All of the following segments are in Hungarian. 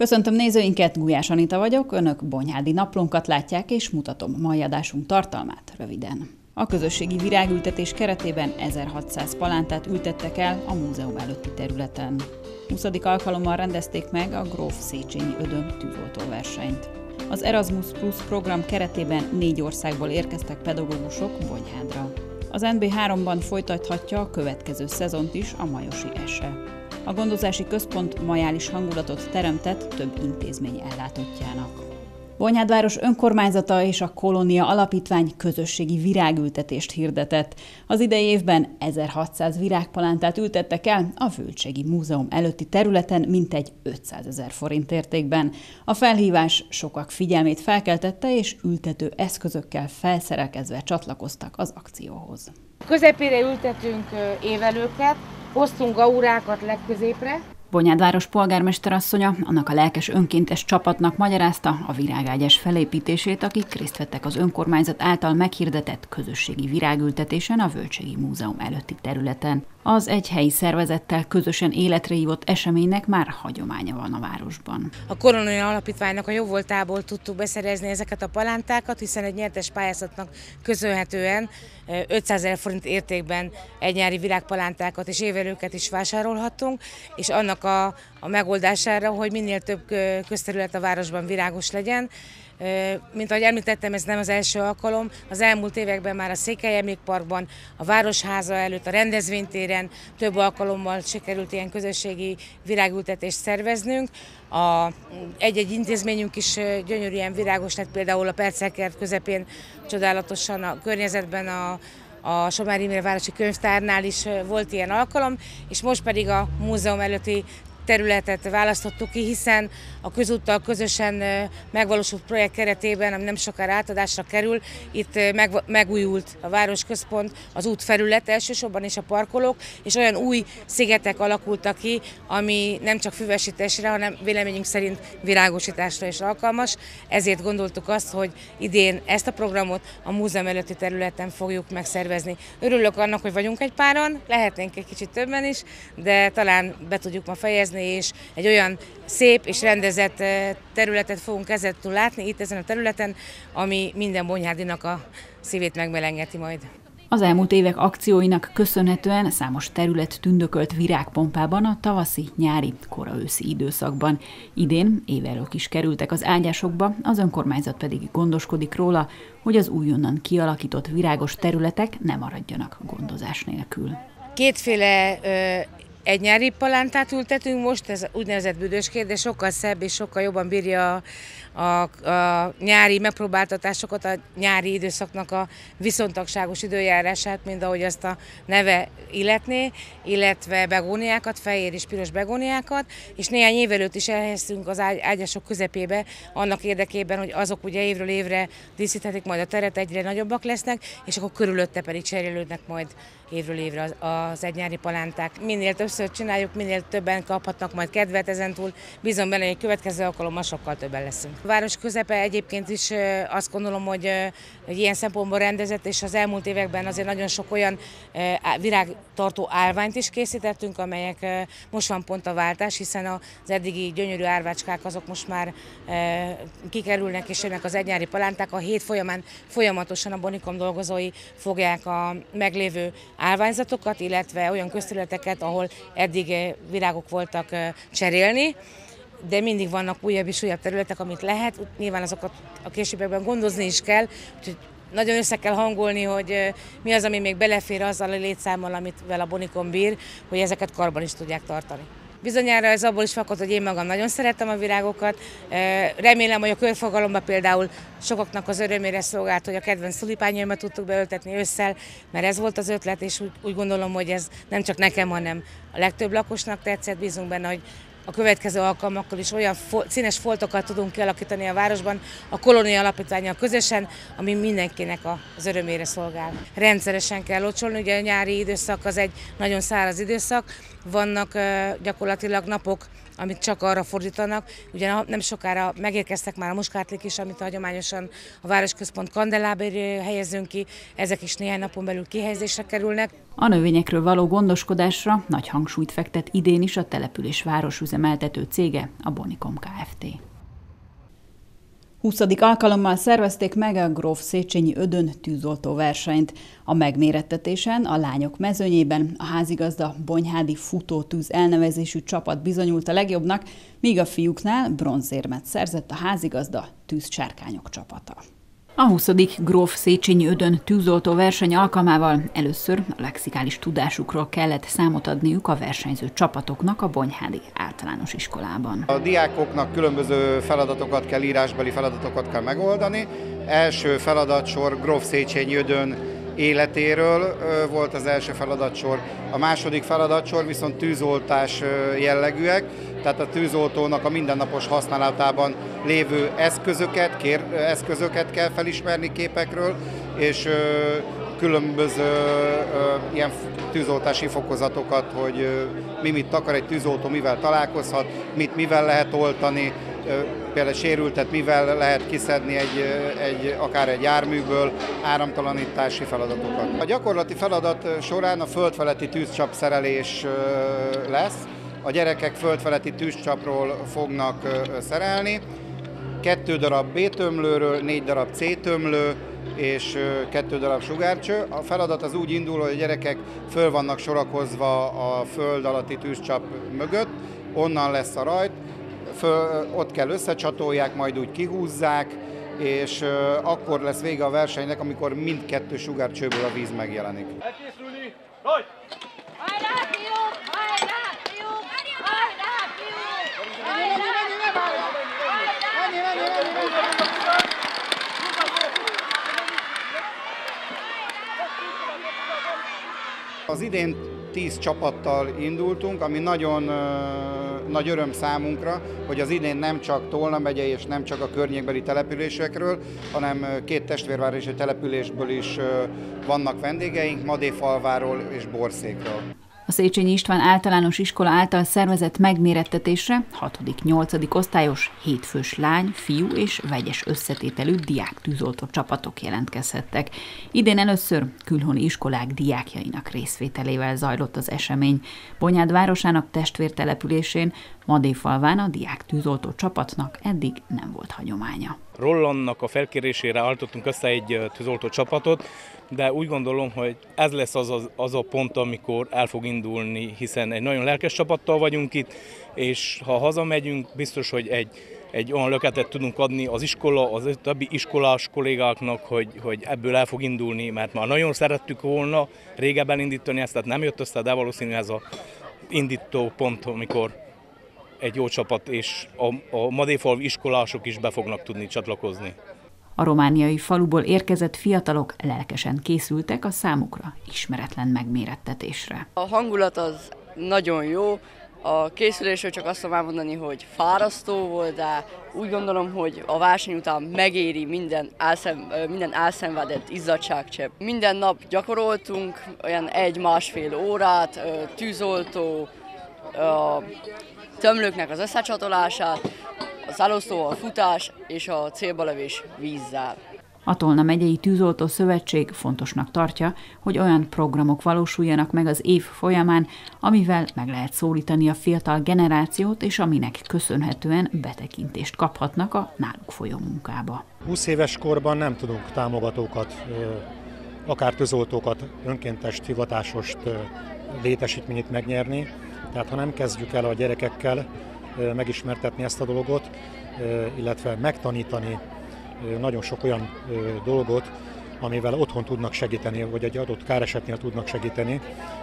Köszöntöm nézőinket, Gulyás Anita vagyok, önök Bonyhádi naplónkat látják, és mutatom mai adásunk tartalmát röviden. A közösségi virágültetés keretében 1600 palántát ültettek el a múzeum előtti területen. 20. alkalommal rendezték meg a Gróf Széchenyi Ödön tűzoltó versenyt. Az Erasmus Plus program keretében négy országból érkeztek pedagógusok Bonyhádra. Az NB3-ban folytathatja a következő szezont is a Majosi Ese. A gondozási központ majális hangulatot teremtett több intézmény ellátottjának. Bonyhádváros önkormányzata és a Kolónia Alapítvány közösségi virágültetést hirdetett. Az idei évben 1600 virágpalántát ültettek el a Völgységi Múzeum előtti területen mintegy 500 ezer forint értékben. A felhívás sokak figyelmét felkeltette, és ültető eszközökkel felszerelkezve csatlakoztak az akcióhoz. Közepére ültetünk évelőket, hoztunk aurákat legközépre, Bonyádváros polgármester asszonya annak a lelkes önkéntes csapatnak magyarázta a virágágyás felépítését, akik részt vettek az önkormányzat által meghirdetett közösségi virágültetésen a Völgységi Múzeum előtti területen. Az egy helyi szervezettel közösen életre hívott eseménynek már hagyománya van a városban. A Koronai Alapítványnak a jóvoltából tudtuk beszerezni ezeket a palántákat, hiszen egy nyertes pályázatnak köszönhetően 500 ezer forint értékben egy nyári virágpalántákat és évelőket is vásárolhattunk, és annak a, a megoldására, hogy minél több közterület a városban virágos legyen, mint ahogy említettem, ez nem az első alkalom. Az elmúlt években már a Székely Emlékparkban, a Városháza előtt, a rendezvénytéren több alkalommal sikerült ilyen közösségi virágültetést szerveznünk. A, egy-egy intézményünk is gyönyörűen virágos lett, például a Percelkert közepén csodálatosan a környezetben a, a Somári Imre Városi Könyvtárnál is volt ilyen alkalom, és most pedig a múzeum előtti területet választottuk ki, hiszen a közúttal közösen megvalósult projekt keretében, ami nem sokára átadásra kerül, itt meg, megújult a városközpont, az útfelület elsősorban és a parkolók, és olyan új szigetek alakultak ki, ami nem csak füvesítésre, hanem véleményünk szerint virágosításra is alkalmas. Ezért gondoltuk azt, hogy idén ezt a programot a múzeum előtti területen fogjuk megszervezni. Örülök annak, hogy vagyunk egy páran, lehetnénk egy kicsit többen is, de talán be tudjuk ma fejezni, és egy olyan szép és rendezett eh, területet fogunk ezettől látni itt ezen a területen, ami minden bonyhádinak a szívét megmelengeti majd. Az elmúlt évek akcióinak köszönhetően számos terület tündökölt virágpompában a tavaszi, nyári, koraőszi időszakban. Idén évelők is kerültek az ágyásokba, az önkormányzat pedig gondoskodik róla, hogy az újonnan kialakított virágos területek ne maradjanak gondozás nélkül. Kétféle egy nyári palántát ültetünk most, ez úgynevezett büdöskér, de sokkal szebb és sokkal jobban bírja a, a, a nyári megpróbáltatásokat, a nyári időszaknak a viszontagságos időjárását, mint ahogy azt a neve illetné, illetve begóniákat, fehér és piros begóniákat, és néhány év előtt is elhelyeztünk az ágyások közepébe, annak érdekében, hogy azok ugye évről évre díszíthetik majd a teret, egyre nagyobbak lesznek, és akkor körülötte pedig cserélődnek majd évről évre az, az egynyári palánták. Minél többször csináljuk, minél többen kaphatnak majd kedvet ezentúl, bízom benne, hogy következő alkalommal sokkal többen leszünk. A város közepe egyébként is azt gondolom, hogy, hogy ilyen szempontból rendezett, és az elmúlt években azért nagyon sok olyan virágtartó állványt is készítettünk, amelyek most van pont a váltás, hiszen az eddigi gyönyörű árvácskák azok most már kikerülnek és jönnek az egynyári palánták. A hét folyamán folyamatosan a Bonikom dolgozói fogják a meglévő állványzatokat, illetve olyan közterületeket, ahol eddig virágok voltak cserélni de mindig vannak újabb és újabb területek, amit lehet, nyilván azokat a későbbiekben gondozni is kell, úgyhogy nagyon össze kell hangolni, hogy mi az, ami még belefér azzal a létszámmal, amit vele a Bonikon bír, hogy ezeket karban is tudják tartani. Bizonyára ez abból is fakad, hogy én magam nagyon szeretem a virágokat. Remélem, hogy a körfogalomban például sokaknak az örömére szolgált, hogy a kedvenc tulipányaimat tudtuk beöltetni ősszel, mert ez volt az ötlet, és úgy, úgy gondolom, hogy ez nem csak nekem, hanem a legtöbb lakosnak tetszett. Bízunk benne, hogy a következő alkalmakkal is olyan fo színes foltokat tudunk kialakítani a városban a kolónia alapítványal közösen, ami mindenkinek az örömére szolgál. Rendszeresen kell locsolni, ugye a nyári időszak az egy nagyon száraz időszak, vannak gyakorlatilag napok, amit csak arra fordítanak. Ugye nem sokára megérkeztek már a muskátlik is, amit hagyományosan a Városközpont kandelábér helyezünk ki, ezek is néhány napon belül kihelyezésre kerülnek. A növényekről való gondoskodásra nagy hangsúlyt fektet idén is a település városüzemeltető cége, a Bonikom Kft. 20. alkalommal szervezték meg a Gróf Széchenyi Ödön tűzoltó versenyt. A megmérettetésen a lányok mezőnyében a házigazda Bonyhádi futótűz elnevezésű csapat bizonyult a legjobbnak, míg a fiúknál bronzérmet szerzett a házigazda tűzcsárkányok csapata. A 20. Gróf Széchenyi Ödön tűzoltó verseny alkalmával először a lexikális tudásukról kellett számot adniuk a versenyző csapatoknak a Bonyhádi általános iskolában. A diákoknak különböző feladatokat kell, írásbeli feladatokat kell megoldani. Első feladatsor Gróf Széchenyi Ödön életéről volt az első feladatsor. A második feladatsor viszont tűzoltás jellegűek, tehát a tűzoltónak a mindennapos használatában lévő eszközöket, kér, eszközöket kell felismerni képekről, és különböző ilyen tűzoltási fokozatokat, hogy mi mit akar egy tűzoltó, mivel találkozhat, mit mivel lehet oltani, például sérültet mivel lehet kiszedni egy, egy, akár egy járműből áramtalanítási feladatokat. A gyakorlati feladat során a földfeletti tűzcsap szerelés lesz. A gyerekek földfeletti tűzcsapról fognak szerelni. Kettő darab B-tömlőről, négy darab C-tömlő, és kettő darab sugárcső. A feladat az úgy indul, hogy a gyerekek föl vannak sorakozva a föld alatti tűzcsap mögött, onnan lesz a rajt, föl, ott kell összecsatolják, majd úgy kihúzzák, és akkor lesz vége a versenynek, amikor mindkettő sugárcsőből a víz megjelenik. Elkészülni, rajt! Hajrá, fiúk! Hajrá, fiúk! Hajrá, fiúk! Hajrá, Az idén tíz csapattal indultunk, ami nagyon nagy öröm számunkra, hogy az idén nem csak Tolna megye és nem csak a környékbeli településekről, hanem két testvérvárosi településből is vannak vendégeink, Madéfalváról és Borszékről. A Széchenyi István általános iskola által szervezett megmérettetésre 6.-8. osztályos, hétfős lány, fiú és vegyes összetételű diák tűzoltó csapatok jelentkezhettek. Idén először külhoni iskolák diákjainak részvételével zajlott az esemény. Bonyád városának testvértelepülésén, Madéfalván a diák tűzoltó csapatnak eddig nem volt hagyománya. Rollannak a felkérésére állítottunk össze egy tűzoltó csapatot, de úgy gondolom, hogy ez lesz az, az, az a pont, amikor el fog indulni, hiszen egy nagyon lelkes csapattal vagyunk itt, és ha hazamegyünk, biztos, hogy egy, egy olyan löketet tudunk adni az iskola, az többi iskolás kollégáknak, hogy, hogy ebből el fog indulni, mert már nagyon szerettük volna régebben indítani ezt, tehát nem jött össze, de valószínű ez a indító pont, amikor egy jó csapat és a, a Madéfalvi iskolások is be fognak tudni csatlakozni. A romániai faluból érkezett fiatalok lelkesen készültek a számukra ismeretlen megmérettetésre. A hangulat az nagyon jó, a készülésről csak azt tudom mondani, hogy fárasztó volt, de úgy gondolom, hogy a verseny után megéri minden, elszem, minden elszenvedett izzadságcsepp. Minden nap gyakoroltunk, olyan egy-másfél órát, tűzoltó, tömlőknek az összecsatolását, az elosztó, a futás és a célba levés vízzel. A Tolna megyei tűzoltó szövetség fontosnak tartja, hogy olyan programok valósuljanak meg az év folyamán, amivel meg lehet szólítani a fiatal generációt, és aminek köszönhetően betekintést kaphatnak a náluk folyó munkába. 20 éves korban nem tudunk támogatókat, akár tűzoltókat, önkéntes, hivatásost létesítményét megnyerni, tehát ha nem kezdjük el a gyerekekkel megismertetni ezt a dolgot, illetve megtanítani nagyon sok olyan dolgot, amivel otthon tudnak segíteni, vagy egy adott káresetnél tudnak segíteni,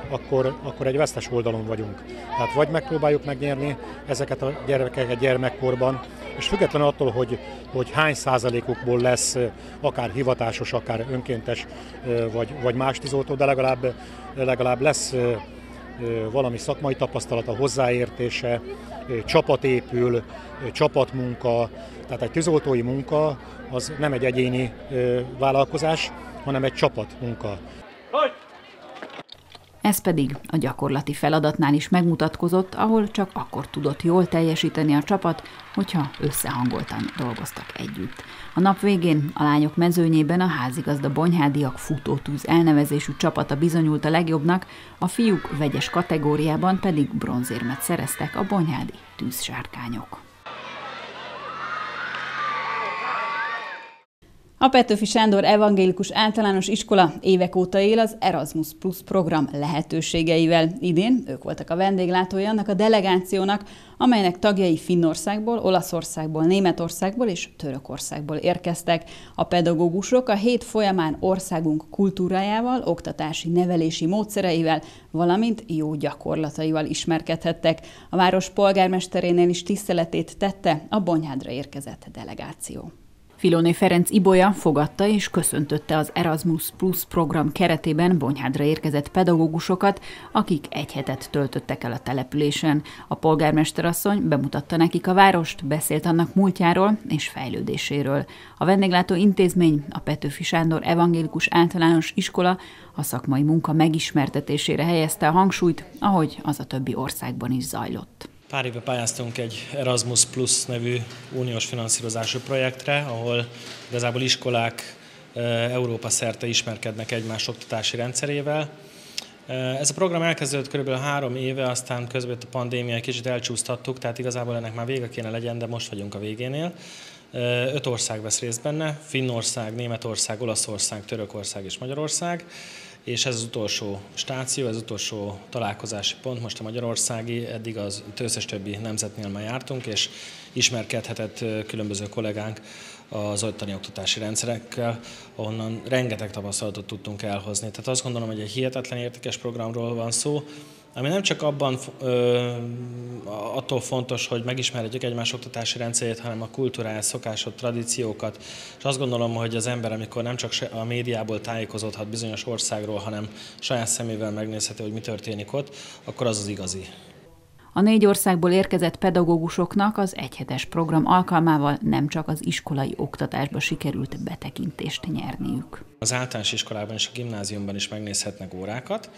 akkor, akkor egy vesztes oldalon vagyunk. Tehát vagy megpróbáljuk megnyerni ezeket a gyerekeket gyermekkorban, és függetlenül attól, hogy, hogy hány százalékukból lesz akár hivatásos, akár önkéntes, vagy, vagy más tizoltó, de legalább, legalább lesz valami szakmai tapasztalata, hozzáértése, csapat épül, csapatmunka, tehát egy tűzoltói munka az nem egy egyéni vállalkozás, hanem egy csapatmunka. Ez pedig a gyakorlati feladatnál is megmutatkozott, ahol csak akkor tudott jól teljesíteni a csapat, hogyha összehangoltan dolgoztak együtt. A nap végén a lányok mezőnyében a házigazda Bonyhádiak futótűz elnevezésű csapata bizonyult a legjobbnak, a fiúk vegyes kategóriában pedig bronzérmet szereztek a bonyhádi tűzsárkányok. A Petőfi Sándor Evangélikus Általános Iskola évek óta él az Erasmus Plus program lehetőségeivel. Idén ők voltak a vendéglátói annak a delegációnak, amelynek tagjai Finnországból, Olaszországból, Németországból és Törökországból érkeztek. A pedagógusok a hét folyamán országunk kultúrájával, oktatási nevelési módszereivel, valamint jó gyakorlataival ismerkedhettek. A város polgármesterénél is tiszteletét tette a Bonyhádra érkezett delegáció. Filóné Ferenc Ibolya fogadta és köszöntötte az Erasmus Plus program keretében Bonyhádra érkezett pedagógusokat, akik egy hetet töltöttek el a településen. A polgármesterasszony bemutatta nekik a várost, beszélt annak múltjáról és fejlődéséről. A vendéglátó intézmény, a Petőfi Sándor Evangélikus Általános Iskola a szakmai munka megismertetésére helyezte a hangsúlyt, ahogy az a többi országban is zajlott. Pár éve pályáztunk egy Erasmus Plus nevű uniós finanszírozású projektre, ahol igazából iskolák Európa szerte ismerkednek egymás oktatási rendszerével. Ez a program elkezdődött kb. három éve, aztán közben a pandémia, egy kicsit elcsúsztattuk, tehát igazából ennek már vége kéne legyen, de most vagyunk a végénél. Öt ország vesz részt benne, Finnország, Németország, Olaszország, Törökország és Magyarország és ez az utolsó stáció, ez az utolsó találkozási pont, most a Magyarországi, eddig az összes többi nemzetnél már jártunk, és ismerkedhetett különböző kollégánk az ottani oktatási rendszerekkel, ahonnan rengeteg tapasztalatot tudtunk elhozni. Tehát azt gondolom, hogy egy hihetetlen értékes programról van szó, ami nem csak abban ö, attól fontos, hogy megismerjük egymás oktatási rendszerét, hanem a kultúráját, szokásot, tradíciókat. És azt gondolom, hogy az ember, amikor nem csak a médiából tájékozódhat bizonyos országról, hanem saját szemével megnézheti, hogy mi történik ott, akkor az az igazi. A négy országból érkezett pedagógusoknak az egyhetes program alkalmával nem csak az iskolai oktatásba sikerült betekintést nyerniük. Az általános iskolában és a gimnáziumban is megnézhetnek órákat,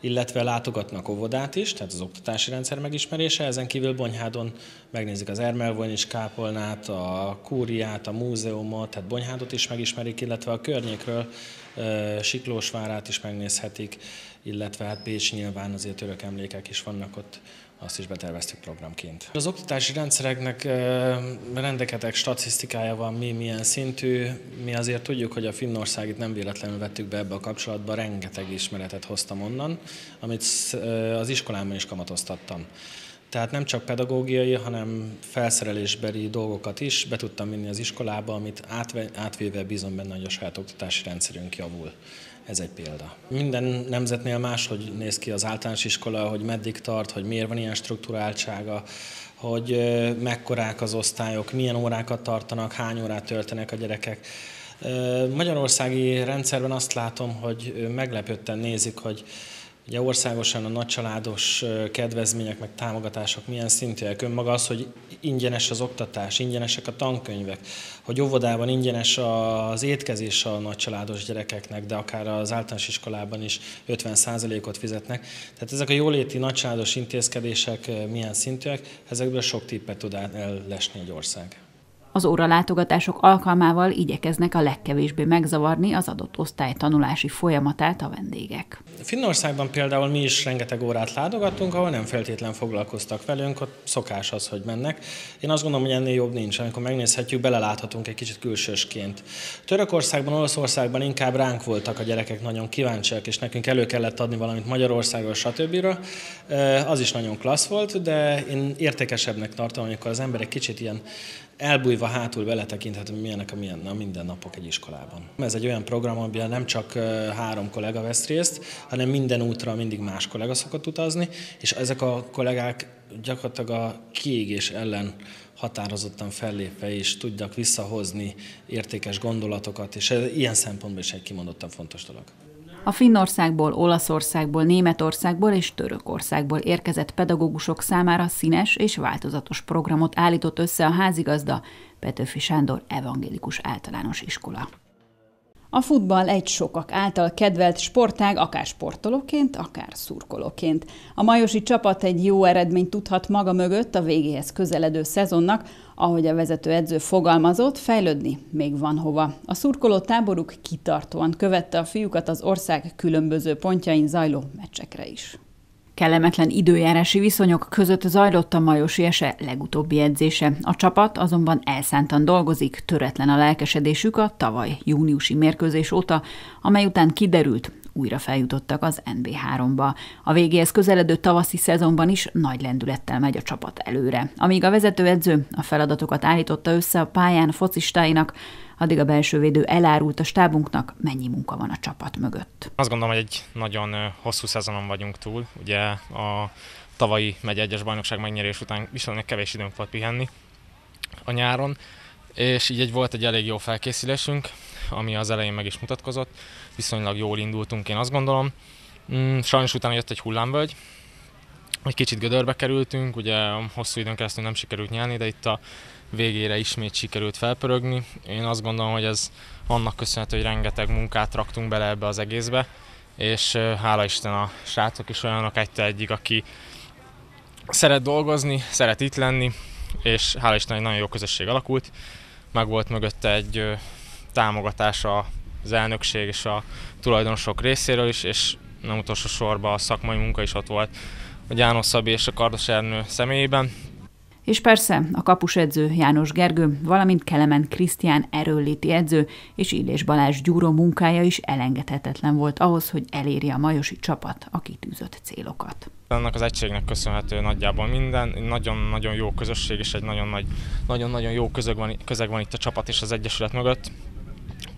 illetve látogatnak óvodát is, tehát az oktatási rendszer megismerése, ezen kívül Bonyhádon megnézik az Ermelvonyics kápolnát, a kúriát, a múzeumot, tehát Bonyhádot is megismerik, illetve a környékről Siklósvárát is megnézhetik, illetve hát Pécs nyilván azért török emlékek is vannak ott, azt is beterveztük programként. Az oktatási rendszereknek rendeketek statisztikája van, mi milyen szintű. Mi azért tudjuk, hogy a Finnországit nem véletlenül vettük be ebbe a kapcsolatba, rengeteg ismeretet hoztam onnan, amit az iskolámban is kamatoztattam. Tehát nem csak pedagógiai, hanem felszerelésbeli dolgokat is be tudtam vinni az iskolába, amit átvéve bízom benne, hogy a saját oktatási rendszerünk javul. Ez egy példa. Minden nemzetnél máshogy néz ki az általános iskola, hogy meddig tart, hogy miért van ilyen struktúráltsága, hogy mekkorák az osztályok, milyen órákat tartanak, hány órát töltenek a gyerekek. Magyarországi rendszerben azt látom, hogy meglepődten nézik, hogy Ugye országosan a nagycsaládos kedvezmények, meg támogatások milyen szintűek. Önmaga az, hogy ingyenes az oktatás, ingyenesek a tankönyvek, hogy óvodában ingyenes az étkezés a nagycsaládos gyerekeknek, de akár az általános iskolában is 50%-ot fizetnek. Tehát ezek a jóléti nagycsaládos intézkedések milyen szintűek, ezekből sok tippet tud ellesni egy ország. Az óralátogatások alkalmával igyekeznek a legkevésbé megzavarni az adott osztály tanulási folyamatát a vendégek. Finnországban például mi is rengeteg órát látogattunk, ahol nem feltétlen foglalkoztak velünk, ott szokás az, hogy mennek. Én azt gondolom, hogy ennél jobb nincs, amikor megnézhetjük, beleláthatunk egy kicsit külsősként. Törökországban, Olaszországban inkább ránk voltak a gyerekek nagyon kíváncsiak, és nekünk elő kellett adni valamit Magyarországról, stb. Az is nagyon klassz volt, de én értékesebbnek tartom, amikor az ember egy kicsit ilyen elbújva hátul beletekinthet, hogy milyenek a, milyen, a mindennapok egy iskolában. Ez egy olyan program, amiben nem csak három kollega vesz részt, hanem minden útra mindig más kollega szokott utazni, és ezek a kollégák gyakorlatilag a kiégés ellen határozottan fellépve is tudják visszahozni értékes gondolatokat, és ez ilyen szempontból is egy kimondottan fontos dolog. A Finnországból, Olaszországból, Németországból és Törökországból érkezett pedagógusok számára színes és változatos programot állított össze a házigazda Petőfi Sándor Evangélikus Általános Iskola. A futball egy sokak által kedvelt sportág, akár sportolóként, akár szurkolóként. A majosi csapat egy jó eredményt tudhat maga mögött a végéhez közeledő szezonnak, ahogy a vezető edző fogalmazott, fejlődni még van hova. A szurkoló táboruk kitartóan követte a fiúkat az ország különböző pontjain zajló meccsekre is. Kellemetlen időjárási viszonyok között zajlott a Majosi Ese legutóbbi edzése. A csapat azonban elszántan dolgozik, töretlen a lelkesedésük a tavaly júniusi mérkőzés óta, amely után kiderült, újra feljutottak az NB3-ba. A végéhez közeledő tavaszi szezonban is nagy lendülettel megy a csapat előre. Amíg a vezetőedző a feladatokat állította össze a pályán focistáinak, addig a belső védő elárult a stábunknak, mennyi munka van a csapat mögött. Azt gondolom, hogy egy nagyon hosszú szezonon vagyunk túl. Ugye a tavalyi megy egyes bajnokság megnyerés után viszonylag kevés időnk volt pihenni a nyáron, és így egy volt egy elég jó felkészülésünk, ami az elején meg is mutatkozott. Viszonylag jól indultunk, én azt gondolom. Mm, sajnos utána jött egy hullámvölgy, egy kicsit gödörbe kerültünk, ugye hosszú időn keresztül nem sikerült nyerni, de itt a végére ismét sikerült felpörögni. Én azt gondolom, hogy ez annak köszönhető, hogy rengeteg munkát raktunk bele ebbe az egészbe, és hála Isten a srácok is olyanok egyte egyik, aki szeret dolgozni, szeret itt lenni, és hála Isten egy nagyon jó közösség alakult. Meg volt mögötte egy támogatás az elnökség és a tulajdonosok részéről is, és nem utolsó sorban a szakmai munka is ott volt a János Szabi és a Kardos Ernő személyében, és persze a kapusedző János Gergő, valamint Kelemen Krisztián erőléti edző és Illés Balázs Gyúró munkája is elengedhetetlen volt ahhoz, hogy eléri a majosi csapat a kitűzött célokat. Ennek az egységnek köszönhető nagyjából minden, nagyon-nagyon jó közösség és egy nagyon-nagyon jó közeg van, közeg van itt a csapat és az Egyesület mögött.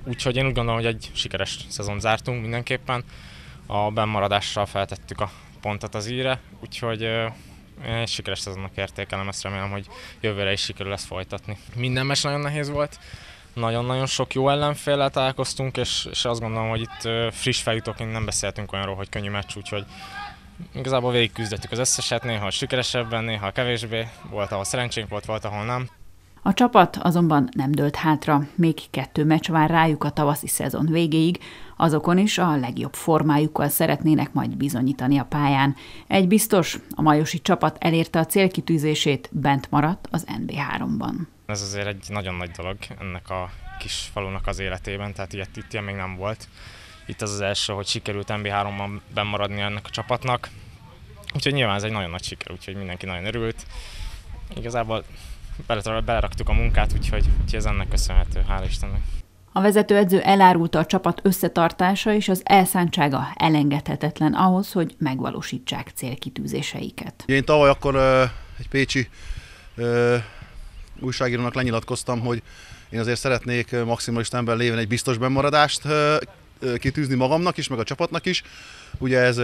Úgyhogy én úgy gondolom, hogy egy sikeres szezon zártunk mindenképpen. A bennmaradással feltettük a pontot az íre, úgyhogy egy sikeres szezonnak értékelem, ezt remélem, hogy jövőre is sikerül ezt folytatni. Minden mes nagyon nehéz volt, nagyon-nagyon sok jó ellenféllel találkoztunk, és, és azt gondolom, hogy itt friss feljutóként nem beszéltünk olyanról, hogy könnyű meccs, úgyhogy igazából végig küzdöttük az összeset, néha sikeresebben, néha kevésbé, volt ahol szerencsénk volt, volt ahol nem. A csapat azonban nem dőlt hátra, még kettő meccs vár rájuk a tavaszi szezon végéig, azokon is a legjobb formájukkal szeretnének majd bizonyítani a pályán. Egy biztos, a majosi csapat elérte a célkitűzését, bent maradt az NB3-ban. Ez azért egy nagyon nagy dolog ennek a kis falunak az életében, tehát ilyet itt ilyen még nem volt. Itt az az első, hogy sikerült NB3-ban bemaradni ennek a csapatnak. Úgyhogy nyilván ez egy nagyon nagy siker, úgyhogy mindenki nagyon örült. Igazából beleraktuk a munkát, úgyhogy, úgyhogy ez ennek köszönhető, hál' Istennek. A vezetőedző elárulta a csapat összetartása és az elszántsága elengedhetetlen ahhoz, hogy megvalósítsák célkitűzéseiket. Én tavaly akkor egy pécsi újságírónak lenyilatkoztam, hogy én azért szeretnék maximalista ember lévén egy biztos bemaradást uh, kitűzni magamnak is, meg a csapatnak is. Ugye ez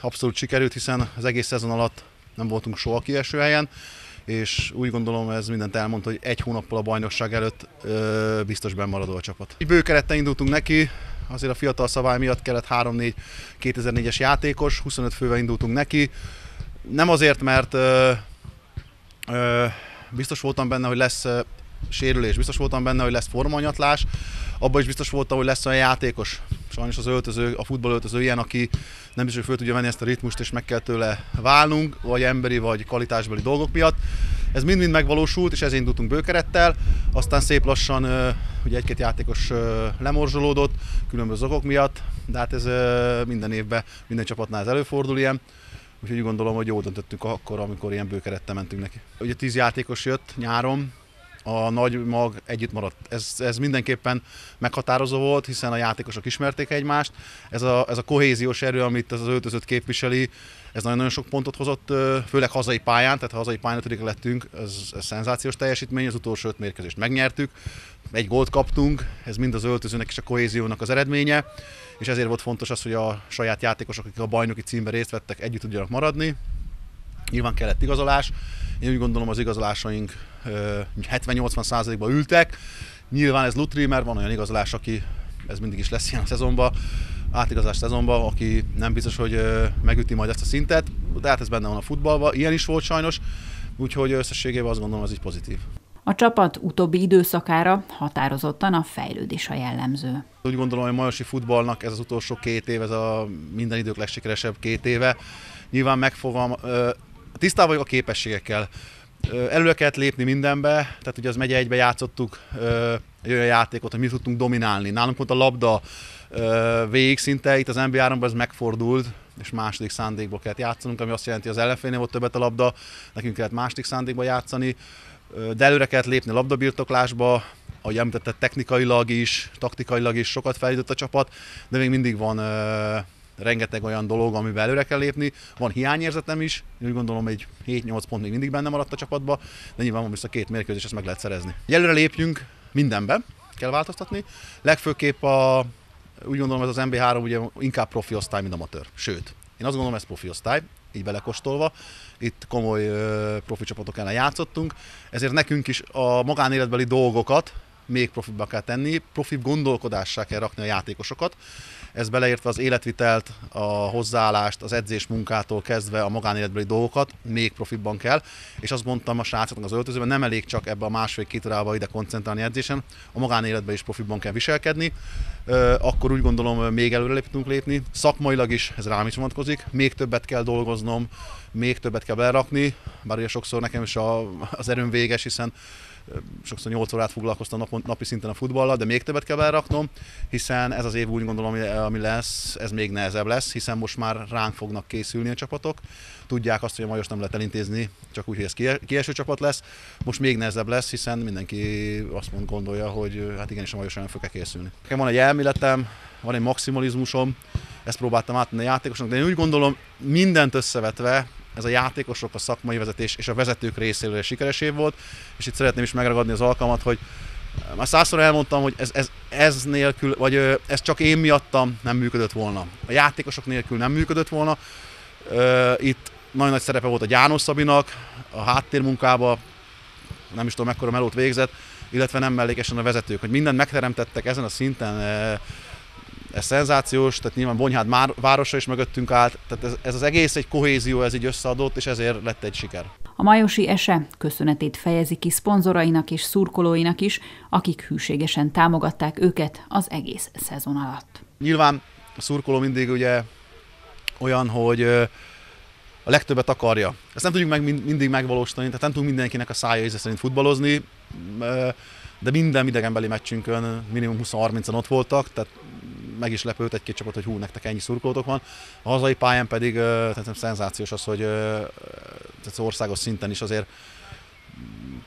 abszolút sikerült, hiszen az egész szezon alatt nem voltunk soha kieső helyen és úgy gondolom ez mindent elmond, hogy egy hónappal a bajnokság előtt ö, biztos bennmaradó a csapat. Egy bőkerettel indultunk neki, azért a fiatal szabály miatt kellett 3-4 2004-es játékos, 25 fővel indultunk neki. Nem azért, mert ö, ö, biztos voltam benne, hogy lesz sérülés, biztos voltam benne, hogy lesz formanyatlás, abban is biztos voltam, hogy lesz olyan játékos, sajnos az öltöző, a futballöltöző ilyen, aki nem biztos, hogy föl tudja venni ezt a ritmust, és meg kell tőle válnunk, vagy emberi, vagy kvalitásbeli dolgok miatt. Ez mind-mind megvalósult, és ezért indultunk bőkerettel, aztán szép lassan ugye egy-két játékos lemorzsolódott, különböző okok miatt, de hát ez minden évben, minden csapatnál ez előfordul ilyen. Úgyhogy úgy gondolom, hogy jól döntöttünk akkor, amikor ilyen bőkerettel mentünk neki. Ugye tíz játékos jött nyáron, a nagy mag együtt maradt. Ez, ez mindenképpen meghatározó volt, hiszen a játékosok ismerték egymást. Ez a, ez a kohéziós erő, amit az öltözött képviseli, ez nagyon-nagyon sok pontot hozott, főleg hazai pályán, tehát ha hazai pályán ötödik lettünk, ez, ez szenzációs teljesítmény, az utolsó öt mérkőzést megnyertük, egy gólt kaptunk, ez mind az öltözőnek és a kohéziónak az eredménye, és ezért volt fontos az, hogy a saját játékosok, akik a bajnoki címben részt vettek, együtt tudjanak maradni. Nyilván kellett igazolás, én úgy gondolom az igazolásaink 70-80%-ba ültek. Nyilván ez Lutri, mert van olyan igazolás, aki ez mindig is lesz ilyen a szezonban, átigazás szezonban, aki nem biztos, hogy megüti majd ezt a szintet, de hát ez benne van a futballban, ilyen is volt sajnos, úgyhogy összességében azt gondolom, ez így pozitív. A csapat utóbbi időszakára határozottan a fejlődés a jellemző. Úgy gondolom, hogy a majosi futballnak ez az utolsó két év, ez a minden idők legsikeresebb két éve. Nyilván megfogom, tisztában vagyok a képességekkel. Előre kellett lépni mindenbe, tehát ugye az megye egybe játszottuk egy olyan játékot, hogy mi tudtunk dominálni. Nálunk volt a labda végig szinte, itt az NBA 3 ez megfordult, és második szándékból kellett játszanunk, ami azt jelenti, hogy az ellenfélnél volt többet a labda, nekünk kellett második szándékba játszani, de előre kellett lépni a labdabirtoklásba, ahogy említette, technikailag is, taktikailag is sokat fejlődött a csapat, de még mindig van rengeteg olyan dolog, amivel előre kell lépni. Van hiányérzetem is, úgy gondolom, egy 7-8 pont még mindig benne maradt a csapatba, de nyilván van vissza két mérkőzés, ezt meg lehet szerezni. Előre lépjünk mindenbe, kell változtatni. Legfőképp a, úgy gondolom ez az MB3 ugye inkább profi osztály, mint amatőr. Sőt, én azt gondolom ez profi osztály, így belekostolva. Itt komoly profi csapatok ellen játszottunk, ezért nekünk is a magánéletbeli dolgokat még profibba kell tenni, profib gondolkodássá kell rakni a játékosokat. Ez beleértve az életvitelt, a hozzáállást, az edzés munkától kezdve a magánéletbeli dolgokat még profibban kell. És azt mondtam a srácoknak az öltözőben, nem elég csak ebbe a másfél-két órába ide koncentrálni edzésen, a magánéletben is profibban kell viselkedni. Akkor úgy gondolom, még előre tudunk lépni. Szakmailag is ez rám is vonatkozik, még többet kell dolgoznom, még többet kell berakni, bár ugye sokszor nekem is a, az erőm véges, hiszen sokszor 8 órát foglalkoztam nap, napi szinten a futballal, de még többet kell beraknom, hiszen ez az év úgy gondolom, ami, lesz, ez még nehezebb lesz, hiszen most már ránk fognak készülni a csapatok. Tudják azt, hogy a Majos nem lehet elintézni, csak úgy, hogy ez kieső csapat lesz. Most még nehezebb lesz, hiszen mindenki azt mond, gondolja, hogy hát igenis a Majos nem fog készülni. Nekem van egy elméletem, van egy maximalizmusom, ezt próbáltam átadni a játékosnak, de én úgy gondolom, mindent összevetve ez a játékosok, a szakmai vezetés és a vezetők részéről sikeres év volt, és itt szeretném is megragadni az alkalmat, hogy már százszor elmondtam, hogy ez, ez, ez nélkül, vagy ez csak én miattam nem működött volna. A játékosok nélkül nem működött volna. Itt nagyon nagy szerepe volt a János Szabinak, a háttérmunkába, nem is tudom mekkora melót végzett, illetve nem mellékesen a vezetők, hogy mindent megteremtettek ezen a szinten, ez szenzációs, tehát nyilván Bonyhád már városa is mögöttünk állt, tehát ez, ez az egész egy kohézió, ez így összeadott, és ezért lett egy siker. A Majosi Ese köszönetét fejezi ki szponzorainak és szurkolóinak is, akik hűségesen támogatták őket az egész szezon alatt. Nyilván a szurkoló mindig ugye olyan, hogy a legtöbbet akarja. Ezt nem tudjuk meg mindig megvalósítani, tehát nem tudunk mindenkinek a szája íze szerint futballozni, de minden idegenbeli meccsünkön minimum 20-30-an ott voltak, tehát meg is lepőt egy-két csapat, hogy hú, nektek ennyi szurkolótok van. A hazai pályán pedig tehát szenzációs az, hogy tehát országos szinten is azért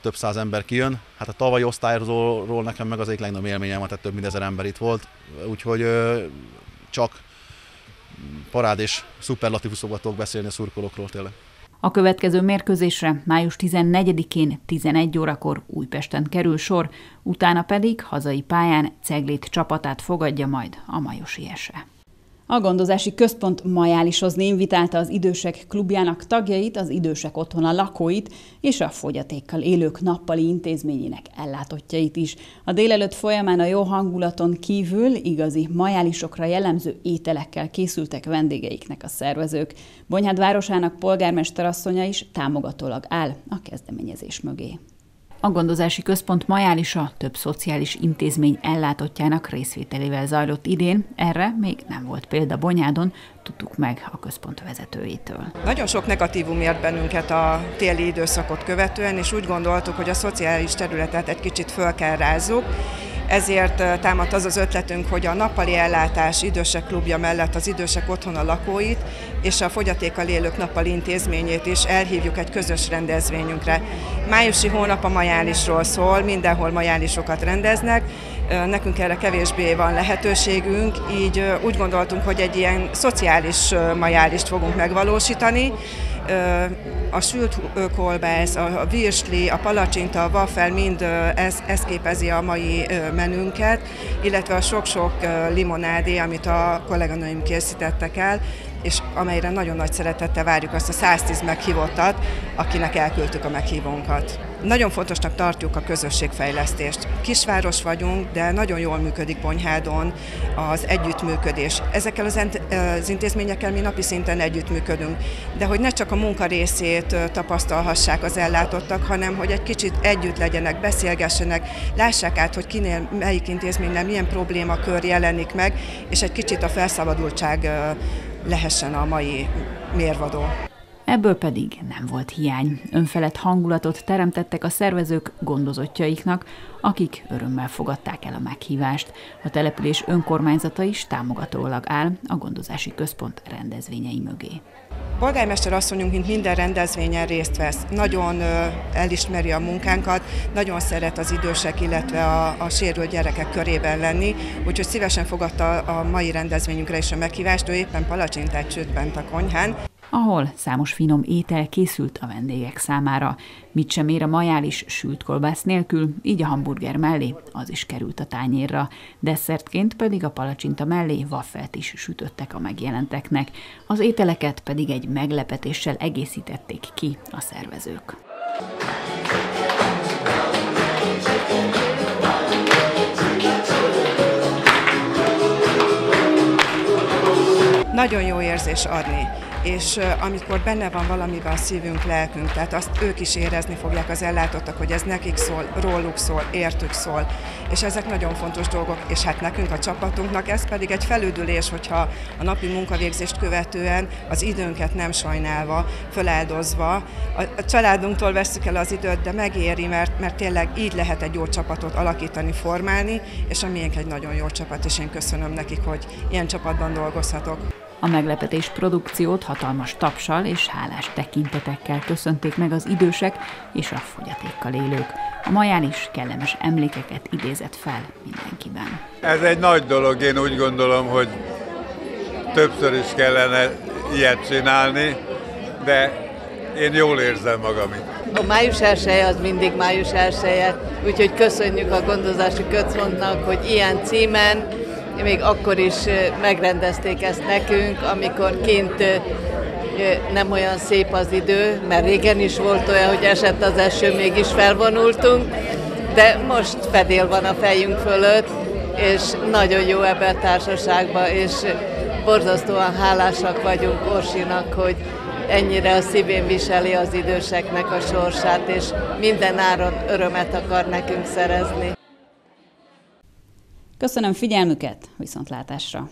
több száz ember kijön. Hát a tavalyi osztályról nekem meg az egyik legnagyobb élményem, tehát több mint ezer ember itt volt, úgyhogy csak parád és szuperlatívuszokba tudok beszélni a szurkolókról tényleg. A következő mérkőzésre május 14-én 11 órakor Újpesten kerül sor, utána pedig hazai pályán Ceglét csapatát fogadja majd a Majosi Ese. A gondozási központ majálisozni invitálta az idősek klubjának tagjait, az idősek otthona lakóit és a fogyatékkal élők nappali intézményének ellátottjait is. A délelőtt folyamán a jó hangulaton kívül igazi majálisokra jellemző ételekkel készültek vendégeiknek a szervezők. Bonyhád városának polgármesterasszonya is támogatólag áll a kezdeményezés mögé. A gondozási központ majálisa több szociális intézmény ellátottjának részvételével zajlott idén, erre még nem volt példa Bonyádon, tudtuk meg a központ vezetőjétől. Nagyon sok negatívum ért bennünket a téli időszakot követően, és úgy gondoltuk, hogy a szociális területet egy kicsit föl kell rázzuk, ezért támadt az az ötletünk, hogy a nappali ellátás idősek klubja mellett az idősek otthona lakóit és a fogyatékkal élők nappali intézményét is elhívjuk egy közös rendezvényünkre. Májusi hónap a majálisról szól, mindenhol majálisokat rendeznek, nekünk erre kevésbé van lehetőségünk, így úgy gondoltunk, hogy egy ilyen szociális majálist fogunk megvalósítani, a sült kolbász, a virsli, a palacsinta, a waffel mind ez, ez képezi a mai menünket, illetve a sok-sok limonádé, amit a kolléganőim készítettek el. És amelyre nagyon nagy szeretettel várjuk azt a 110 meghívottat, akinek elküldtük a meghívónkat. Nagyon fontosnak tartjuk a közösségfejlesztést. Kisváros vagyunk, de nagyon jól működik Bonyhádon az együttműködés. Ezekkel az, intézményekkel mi napi szinten együttműködünk, de hogy ne csak a munka részét tapasztalhassák az ellátottak, hanem hogy egy kicsit együtt legyenek, beszélgessenek, lássák át, hogy kinél, melyik intézménynél milyen problémakör jelenik meg, és egy kicsit a felszabadultság lehessen a mai mérvadó. Ebből pedig nem volt hiány. Önfelett hangulatot teremtettek a szervezők gondozottjaiknak, akik örömmel fogadták el a meghívást. A település önkormányzata is támogatólag áll a gondozási központ rendezvényei mögé. Polgármester asszonyunk, mint minden rendezvényen részt vesz, nagyon elismeri a munkánkat, nagyon szeret az idősek, illetve a, a sérült gyerekek körében lenni, úgyhogy szívesen fogadta a mai rendezvényünkre is a meghívást, ő éppen palacsintát sőt bent a konyhán ahol számos finom étel készült a vendégek számára. Mit sem ér a majális sült kolbász nélkül, így a hamburger mellé az is került a tányérra. Desszertként pedig a palacsinta mellé waffelt is sütöttek a megjelenteknek. Az ételeket pedig egy meglepetéssel egészítették ki a szervezők. Nagyon jó érzés adni és amikor benne van valamiben a szívünk, lelkünk, tehát azt ők is érezni fogják az ellátottak, hogy ez nekik szól, róluk szól, értük szól, és ezek nagyon fontos dolgok, és hát nekünk, a csapatunknak ez pedig egy felüdülés, hogyha a napi munkavégzést követően az időnket nem sajnálva, föláldozva, a, családunktól veszük el az időt, de megéri, mert, mert tényleg így lehet egy jó csapatot alakítani, formálni, és a miénk egy nagyon jó csapat, és én köszönöm nekik, hogy ilyen csapatban dolgozhatok. A meglepetés produkciót hatalmas tapsal és hálás tekintetekkel köszönték meg az idősek és a fogyatékkal élők. A maján is kellemes emlékeket idézett fel mindenkiben. Ez egy nagy dolog, én úgy gondolom, hogy többször is kellene ilyet csinálni, de én jól érzem magam itt. A május 1 az mindig május 1 úgyhogy köszönjük a gondozási központnak, hogy ilyen címen még akkor is megrendezték ezt nekünk, amikor kint nem olyan szép az idő, mert régen is volt olyan, hogy esett az eső, mégis felvonultunk, de most fedél van a fejünk fölött, és nagyon jó ebben a társaságban, és borzasztóan hálásak vagyunk Orsinak, hogy ennyire a szívén viseli az időseknek a sorsát, és minden áron örömet akar nekünk szerezni. Köszönöm figyelmüket, viszontlátásra!